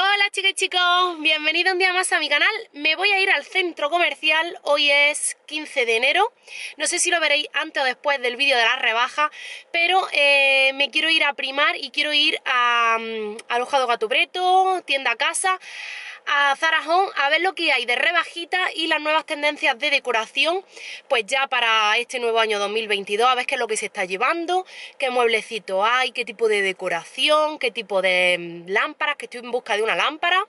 Hola chicas y chicos, bienvenidos un día más a mi canal. Me voy a ir al centro comercial, hoy es 15 de enero. No sé si lo veréis antes o después del vídeo de la rebaja, pero eh, me quiero ir a primar y quiero ir a, mm, Alojado Gato Preto, tienda casa, a Zara a ver lo que hay de rebajita y las nuevas tendencias de decoración, pues ya para este nuevo año 2022, a ver qué es lo que se está llevando, qué mueblecito hay, qué tipo de decoración, qué tipo de mm, lámparas, que estoy en busca de una lámpara.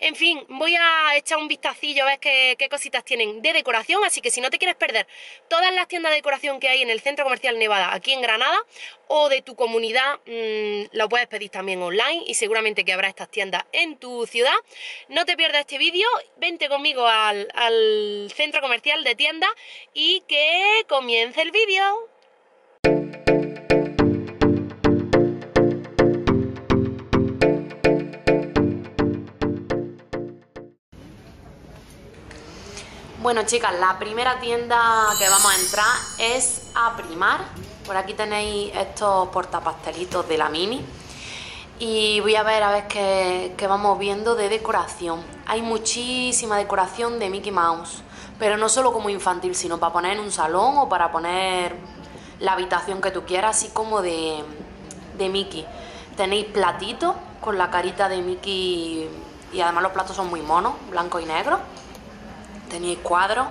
En fin, voy a echar un vistacillo a ver qué, qué cositas tienen de decoración, así que si no te quieres perder todas las tiendas de decoración que hay en el Centro Comercial Nevada, aquí en Granada, o de tu comunidad, mmm, lo puedes pedir también online y seguramente que habrá estas tiendas en tu ciudad. No te pierdas este vídeo, vente conmigo al, al centro comercial de tienda y que comience el vídeo. Bueno chicas, la primera tienda que vamos a entrar es a Primar. Por aquí tenéis estos portapastelitos de la Mini. Y voy a ver a ver qué, vamos viendo de decoración. Hay muchísima decoración de Mickey Mouse. Pero no solo como infantil, sino para poner en un salón o para poner la habitación que tú quieras, así como de, de Mickey. Tenéis platitos con la carita de Mickey y además los platos son muy monos, blanco y negro tenéis cuadros.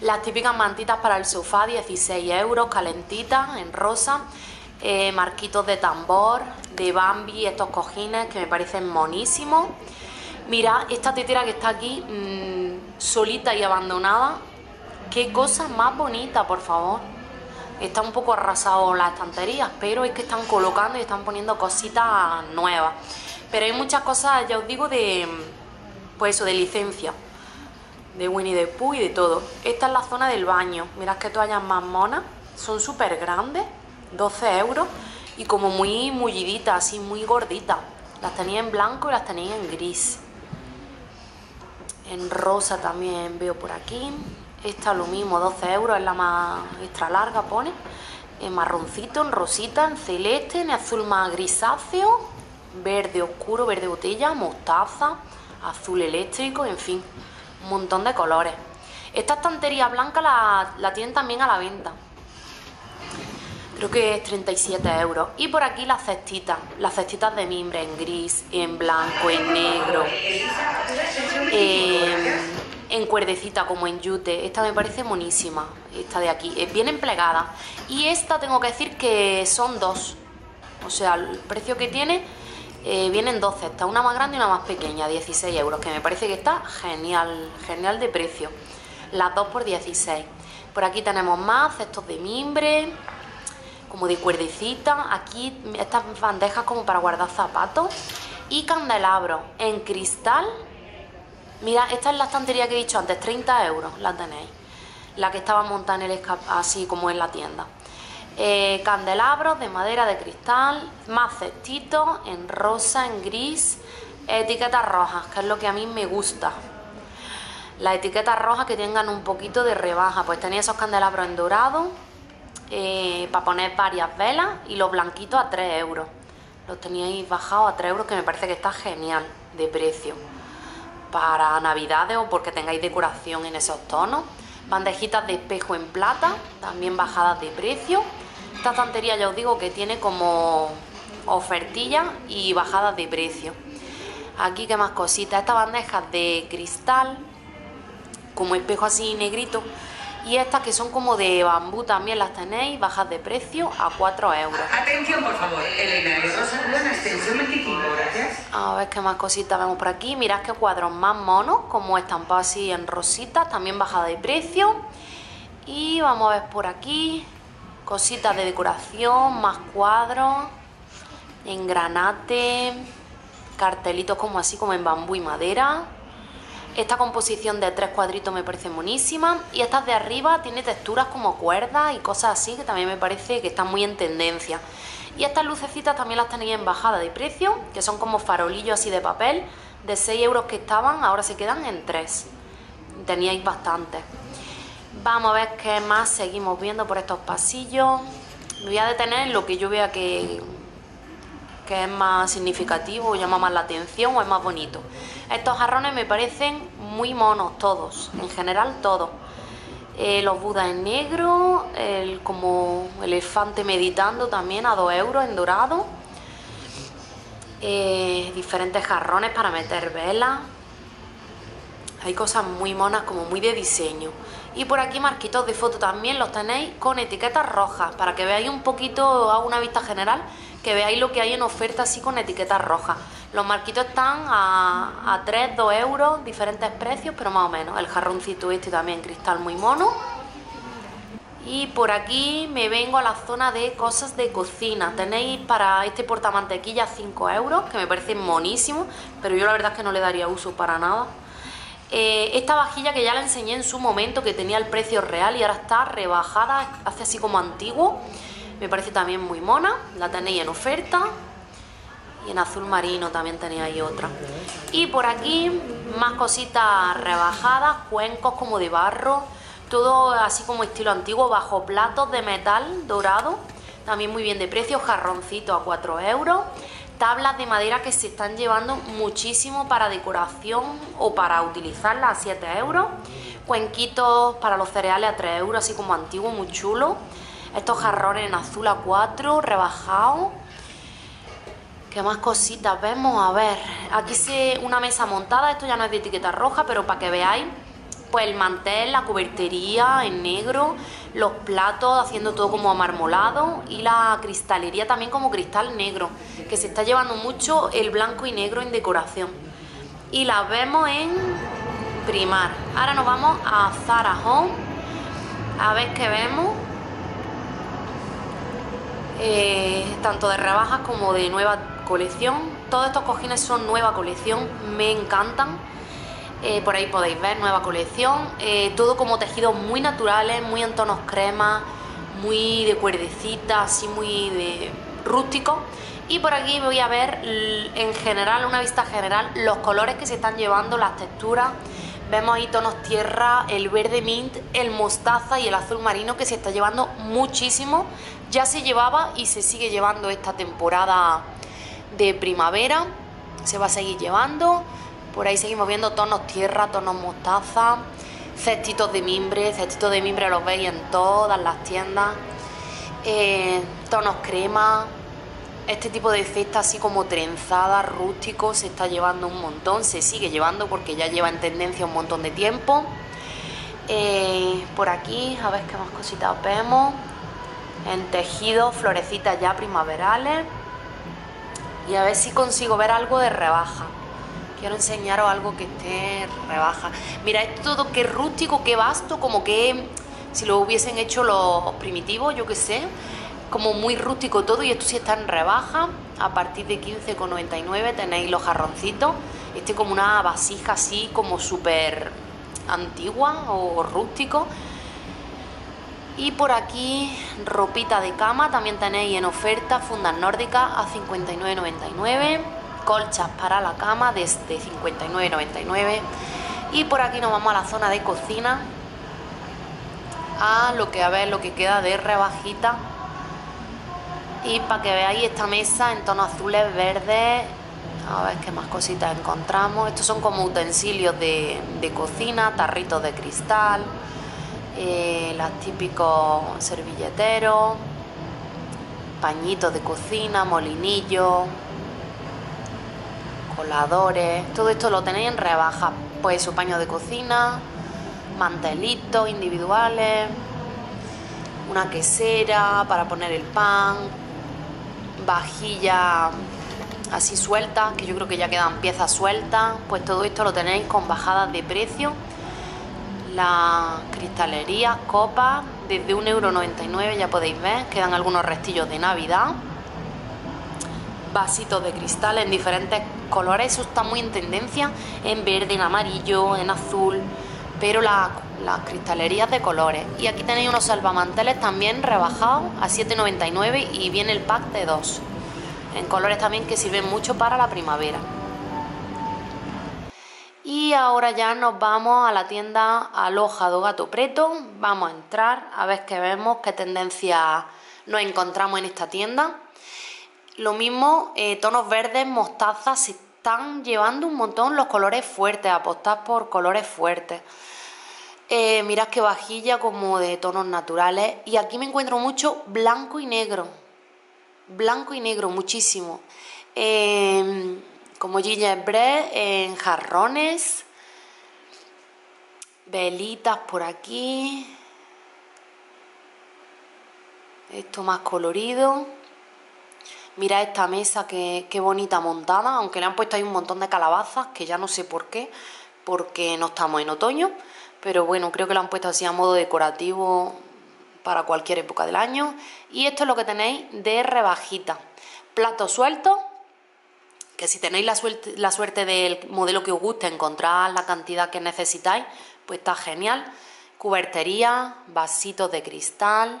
Las típicas mantitas para el sofá, 16 euros, calentitas, en rosa. Eh, marquitos de tambor, de Bambi, estos cojines que me parecen monísimos. Mirad esta tetera que está aquí, mmm, solita y abandonada. Qué cosa más bonita, por favor. Está un poco arrasado las estanterías, pero es que están colocando y están poniendo cositas nuevas. Pero hay muchas cosas, ya os digo, de pues eso, de licencia de Winnie the Pooh y de todo. Esta es la zona del baño. Mirad que toallas más monas. Son súper grandes, 12 euros. Y como muy mulliditas, así muy gorditas. Las tenéis en blanco y las tenéis en gris. En rosa también veo por aquí. Esta lo mismo, 12 euros, es la más extra larga, pone. En marroncito, en rosita, en celeste, en azul más grisáceo, verde oscuro, verde botella, mostaza, azul eléctrico, en fin un montón de colores. Esta estantería blanca la, la tienen también a la venta. Creo que es 37 euros. Y por aquí las cestitas, las cestitas de mimbre en gris, en blanco, en negro, eh, en cuerdecita como en yute. Esta me parece monísima, esta de aquí. Es bien emplegada. Y esta tengo que decir que son dos. O sea, el precio que tiene eh, vienen dos cestas, una más grande y una más pequeña, 16 euros, que me parece que está genial, genial de precio. Las dos por 16. Por aquí tenemos más cestos de mimbre, como de cuerdecita. Aquí estas bandejas como para guardar zapatos. Y candelabros en cristal. Mira, esta es la estantería que he dicho antes, 30 euros la tenéis. La que estaba montada en el así como en la tienda eh, candelabros de madera de cristal, más cestitos en rosa, en gris, etiquetas rojas, que es lo que a mí me gusta. Las etiquetas rojas que tengan un poquito de rebaja, pues tenía esos candelabros en dorado eh, para poner varias velas y los blanquitos a 3 euros. Los teníais bajados a 3 euros, que me parece que está genial de precio. Para navidades o porque tengáis decoración en esos tonos. Bandejitas de espejo en plata, también bajadas de precio. Esta estantería ya os digo que tiene como ofertillas y bajadas de precio. Aquí qué más cositas, estas bandejas de cristal, como espejo así negrito, y estas que son como de bambú también las tenéis, bajas de precio a 4 euros. Atención por favor, Elena Rosa Plana, extensión 25, gracias. A ver qué más cositas vemos por aquí, mirad qué cuadros más monos, como estampados así en rositas, también bajada de precio. Y vamos a ver por aquí, cositas de decoración, más cuadros, en granate, cartelitos como así como en bambú y madera. Esta composición de tres cuadritos me parece monísima y estas de arriba tiene texturas como cuerdas y cosas así que también me parece que están muy en tendencia. Y estas lucecitas también las tenéis en bajada de precio, que son como farolillos así de papel, de 6 euros que estaban, ahora se quedan en 3. Teníais bastantes. Vamos a ver qué más seguimos viendo por estos pasillos. Me voy a detener en lo que yo vea que, que es más significativo, llama más la atención o es más bonito. Estos jarrones me parecen muy monos todos, en general todos. Eh, los budas en negro, el como elefante meditando también a 2 euros en dorado. Eh, diferentes jarrones para meter velas. Hay cosas muy monas como muy de diseño. Y por aquí marquitos de foto también los tenéis con etiquetas rojas para que veáis un poquito, hago una vista general, que veáis lo que hay en oferta así con etiquetas rojas. Los marquitos están a, a 3, 2 euros, diferentes precios, pero más o menos. El jarroncito este también cristal muy mono. Y por aquí me vengo a la zona de cosas de cocina. Tenéis para este portamantequilla 5 euros, que me parece monísimo, pero yo la verdad es que no le daría uso para nada. Eh, esta vajilla que ya la enseñé en su momento, que tenía el precio real y ahora está rebajada, hace así como antiguo. Me parece también muy mona, la tenéis en oferta. Y en azul marino también tenéis otra. Y por aquí más cositas rebajadas, cuencos como de barro, todo así como estilo antiguo, bajo platos de metal dorado, también muy bien de precio, jarroncito a 4 euros tablas de madera que se están llevando muchísimo para decoración o para utilizarlas a 7 euros. Cuenquitos para los cereales a 3 euros, así como antiguo, muy chulo. Estos jarrones en azul a 4, rebajados. ¿Qué más cositas vemos? A ver, aquí se una mesa montada, esto ya no es de etiqueta roja, pero para que veáis pues el mantel, la cubertería en negro, los platos haciendo todo como marmolado y la cristalería también como cristal negro, que se está llevando mucho el blanco y negro en decoración. Y las vemos en primar. Ahora nos vamos a Zara Home, a ver qué vemos. Eh, tanto de rebajas como de nueva colección. Todos estos cojines son nueva colección, me encantan eh, por ahí podéis ver nueva colección, eh, todo como tejidos muy naturales, muy en tonos crema, muy de cuerdecita, así muy de rústico. Y por aquí voy a ver en general, una vista general, los colores que se están llevando, las texturas. Vemos ahí tonos tierra, el verde mint, el mostaza y el azul marino que se está llevando muchísimo. Ya se llevaba y se sigue llevando esta temporada de primavera. Se va a seguir llevando. Por ahí seguimos viendo tonos tierra, tonos mostaza, cestitos de mimbre, cestitos de mimbre los veis en todas las tiendas, eh, tonos crema, este tipo de cesta así como trenzada, rústico, se está llevando un montón, se sigue llevando porque ya lleva en tendencia un montón de tiempo. Eh, por aquí, a ver qué más cositas vemos. En tejido, florecitas ya primaverales. Y a ver si consigo ver algo de rebaja quiero enseñaros algo que esté rebaja. Mira, esto todo que rústico, que vasto, como que si lo hubiesen hecho los primitivos, yo qué sé, como muy rústico todo y esto sí está en rebaja. A partir de 15,99 tenéis los jarroncitos. Este como una vasija así como súper antigua o rústico. Y por aquí ropita de cama, también tenéis en oferta fundas nórdicas a 59,99 colchas para la cama desde 59,99 y por aquí nos vamos a la zona de cocina a lo que a ver lo que queda de rebajita. Y para que veáis esta mesa en tonos azules verdes. A ver qué más cositas encontramos. Estos son como utensilios de, cocina tarritos de cristal eh, los típicos servilleteros pañitos de cocina molinillos coladores, todo esto lo tenéis en rebaja. Pues su paño de cocina, mantelitos individuales, una quesera para poner el pan, vajilla así suelta, que yo creo que ya quedan piezas sueltas, pues todo esto lo tenéis con bajadas de precio. La cristalería, copas, desde 1,99€ ya podéis ver, quedan algunos restillos de Navidad vasitos de cristal en diferentes colores, eso está muy en tendencia, en verde, en amarillo, en azul, pero las cristalerías de colores. Y aquí tenéis unos salvamanteles también rebajados a 7,99 y viene el pack de dos, en colores también que sirven mucho para la primavera. Y ahora ya nos vamos a la tienda Aloja do Gato Preto. Vamos a entrar a ver qué vemos, qué tendencia nos encontramos en esta tienda. Lo mismo, eh, tonos verdes, mostaza, se están llevando un montón los colores fuertes, apostar por colores fuertes. Eh, mirad qué vajilla como de tonos naturales. Y aquí me encuentro mucho blanco y negro. Blanco y negro, muchísimo. Em, como gingerbread en jarrones. Velitas por aquí. Esto más colorido. Mira esta mesa que, qué bonita montada, aunque le han puesto ahí un montón de calabazas, que ya no sé por qué, porque no estamos en otoño. Pero bueno, creo que lo han puesto así a modo decorativo para cualquier época del año. Y esto es lo que tenéis de rebajita. Plato suelto, que si tenéis la suerte, la suerte del modelo que os guste, encontrar la cantidad que necesitáis, pues está genial. Cubertería, vasitos de cristal,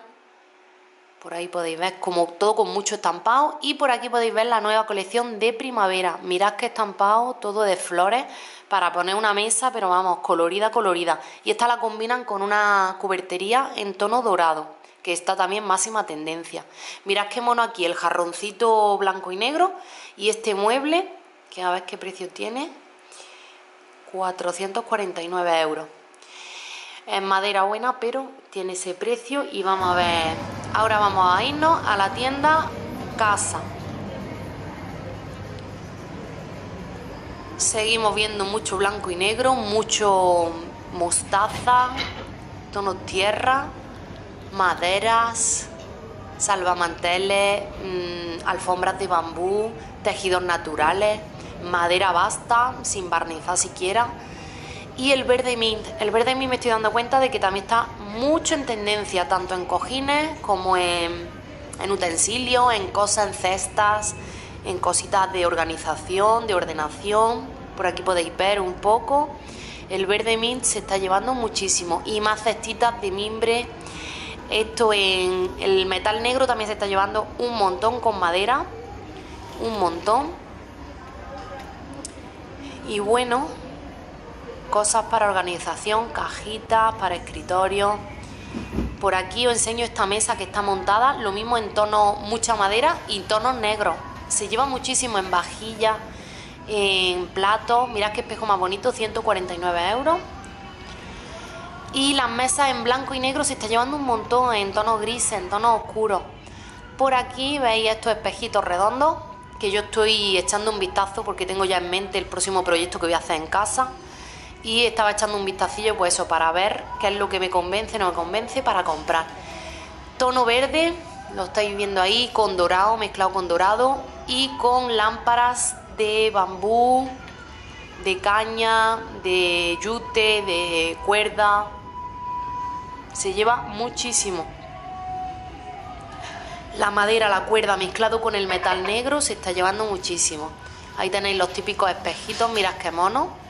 por ahí podéis ver como todo con mucho estampado y por aquí podéis ver la nueva colección de primavera. Mirad que estampado todo de flores para poner una mesa, pero vamos, colorida, colorida. Y esta la combinan con una cubertería en tono dorado, que está también máxima tendencia. Mirad qué mono aquí, el jarroncito blanco y negro y este mueble, que a ver qué precio tiene, 449 euros. Es madera buena, pero tiene ese precio y vamos a ver. Ahora vamos a irnos a la tienda Casa. Seguimos viendo mucho blanco y negro, mucho mostaza, tonos tierra, maderas, salvamanteles, mmm, alfombras de bambú, tejidos naturales, madera basta, sin barnizar siquiera y el verde mint. El verde mint me estoy dando cuenta de que también está mucho en tendencia, tanto en cojines como en, utensilios, en cosas, en cestas, en cositas de organización, de ordenación. Por aquí podéis ver un poco. El verde mint se está llevando muchísimo y más cestitas de mimbre. Esto en el metal negro también se está llevando un montón con madera, un montón. Y bueno, cosas para organización, cajitas, para escritorio. Por aquí os enseño esta mesa que está montada, lo mismo en tono mucha madera y tonos negros. Se lleva muchísimo en vajilla, en platos. Mirad qué espejo más bonito, 149 euros. Y las mesas en blanco y negro se está llevando un montón en tonos grises, en tonos oscuros. Por aquí veis estos espejitos redondos que yo estoy echando un vistazo porque tengo ya en mente el próximo proyecto que voy a hacer en casa y estaba echando un vistacillo pues eso para ver qué es lo que me convence, no me convence para comprar. Tono verde, lo estáis viendo ahí, con dorado, mezclado con dorado y con lámparas de bambú, de caña, de yute, de cuerda. Se lleva muchísimo. La madera, la cuerda mezclado con el metal negro se está llevando muchísimo. Ahí tenéis los típicos espejitos, mirad qué mono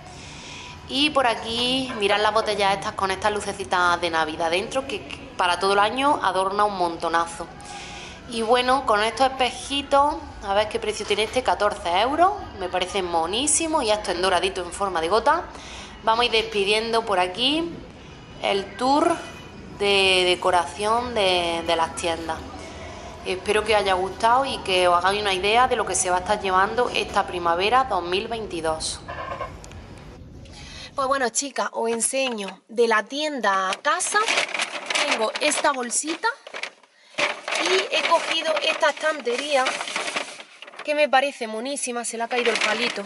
y por aquí, mirad las botellas estas con estas lucecitas de Navidad dentro, que para todo el año adorna un montonazo. Y bueno, con estos espejitos, a ver qué precio tiene este, 14 euros, me parece monísimo y esto en doradito en forma de gota. Vamos a ir despidiendo por aquí el tour de decoración de, las tiendas. Espero que haya gustado y que os hagáis una idea de lo que se va a estar llevando esta primavera 2022. Pues bueno, chicas, os enseño de la tienda a casa. Tengo esta bolsita y he cogido esta estantería que me parece monísima. Se le ha caído el palito.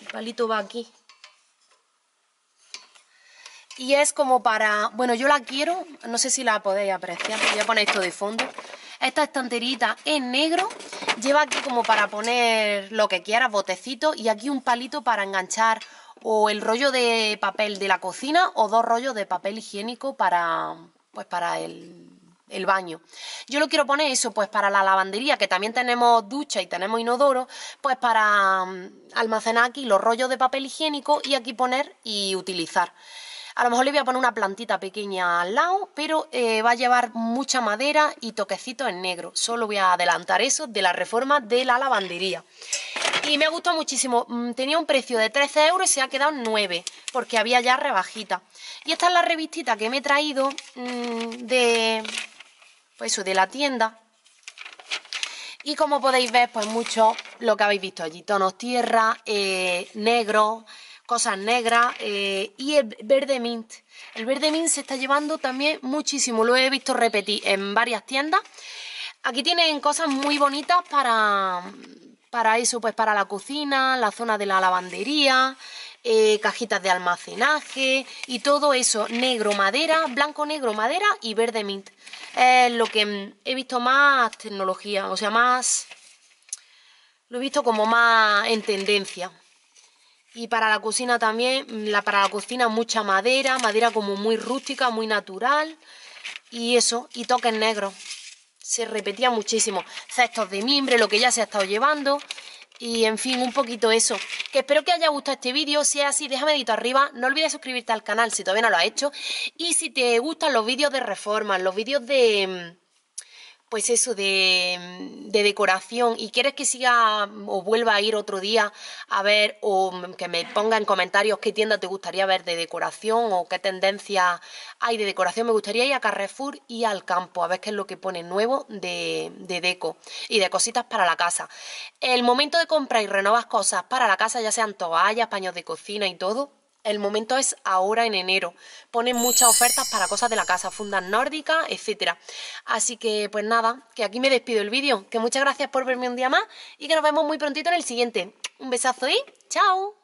El palito va aquí. Y es como para... Bueno, yo la quiero, no sé si la podéis apreciar. Voy a poner esto de fondo. Esta estanterita en negro lleva aquí como para poner lo que quieras, botecito, y aquí un palito para enganchar o el rollo de papel de la cocina o dos rollos de papel higiénico para, pues para el, el baño. Yo lo quiero poner eso, pues para la lavandería, que también tenemos ducha y tenemos inodoro, pues para mm, almacenar aquí los rollos de papel higiénico y aquí poner y utilizar. A lo mejor le voy a poner una plantita pequeña al lado, pero eh, va a llevar mucha madera y toquecitos en negro. Solo voy a adelantar eso de la reforma de la lavandería. Y me ha gustado muchísimo. Mm, tenía un precio de 13 euros y se ha quedado en 9, porque había ya rebajita. Y esta es la revistita que me he traído mm, de, pues eso, de la tienda. Y como podéis ver, pues mucho lo que habéis visto allí, tonos tierra, eh, negro, cosas negras eh, y el verde mint. El verde mint se está llevando también muchísimo, lo he visto repetir en varias tiendas. Aquí tienen cosas muy bonitas para, para eso, pues para la cocina, la zona de la lavandería, eh, cajitas de almacenaje y todo eso, negro madera, blanco negro madera y verde mint. Es lo que he visto más tecnología, o sea, más... Lo he visto como más en tendencia. Y para la cocina también, mm, la, para la cocina mucha madera, madera como muy rústica, muy natural. Y eso, y toques negros. Se repetía muchísimo. Cestos de mimbre, lo que ya se ha estado llevando. Y en fin, un poquito eso. Que espero que haya gustado este vídeo. Si es así, déjame dedito arriba. No olvides suscribirte al canal si todavía no lo has hecho. Y si te gustan los vídeos de reforma, los vídeos de pues eso, de, decoración y quieres que siga o vuelva a ir otro día a ver o que me ponga en comentarios qué tienda te gustaría ver de decoración o qué tendencia hay de decoración, me gustaría ir a Carrefour y al campo a ver qué es lo que pone nuevo de, de deco y de cositas para la casa. El momento de comprar y renovar cosas para la casa, ya sean toallas, paños de cocina y todo, el momento es ahora en enero. Ponen muchas ofertas para cosas de la casa, fundas nórdicas, etcétera. Así que pues nada, que aquí me despido el vídeo. Que muchas gracias por verme un día más y que nos vemos muy prontito en el siguiente. Un besazo y chao.